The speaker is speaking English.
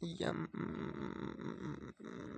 Yum. Mm, mm, mm,